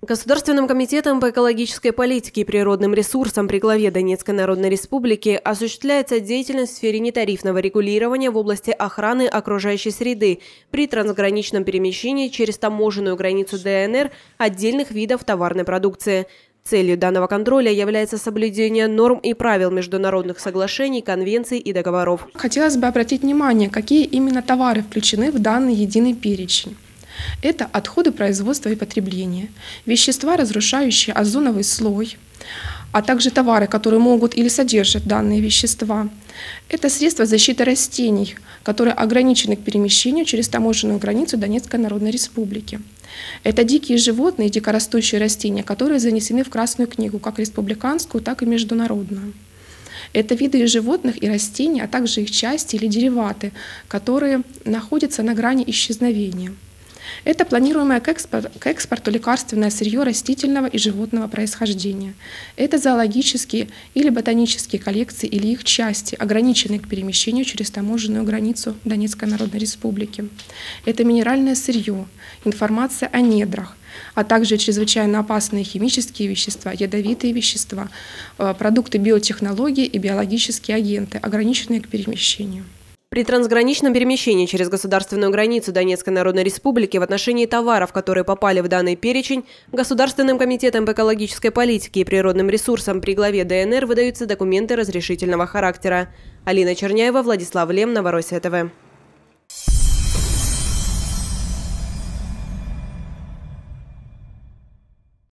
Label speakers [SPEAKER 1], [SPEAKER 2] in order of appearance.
[SPEAKER 1] Государственным комитетом по экологической политике и природным ресурсам при главе Донецкой Народной Республики осуществляется деятельность в сфере нетарифного регулирования в области охраны окружающей среды при трансграничном перемещении через таможенную границу ДНР отдельных видов товарной продукции. Целью данного контроля является соблюдение норм и правил международных соглашений, конвенций и договоров.
[SPEAKER 2] Хотелось бы обратить внимание, какие именно товары включены в данный единый перечень. Это отходы производства и потребления, вещества, разрушающие озоновый слой, а также товары, которые могут или содержат данные вещества. Это средства защиты растений, которые ограничены к перемещению через таможенную границу Донецкой Народной Республики. Это дикие животные и дикорастущие растения, которые занесены в Красную книгу, как республиканскую, так и международную. Это виды животных и растений, а также их части или дериваты, которые находятся на грани исчезновения. Это планируемое к экспорту, к экспорту лекарственное сырье растительного и животного происхождения. Это зоологические или ботанические коллекции или их части, ограниченные к перемещению через таможенную границу Донецкой Народной Республики. Это минеральное сырье, информация о недрах, а также чрезвычайно опасные химические вещества, ядовитые вещества, э, продукты биотехнологии и биологические агенты, ограниченные к перемещению.
[SPEAKER 1] При трансграничном перемещении через государственную границу Донецкой Народной Республики в отношении товаров, которые попали в данный перечень, Государственным комитетом по экологической политике и природным ресурсам при главе ДНР выдаются документы разрешительного характера. Алина Черняева, Владислав Лем, Новороссия ТВ.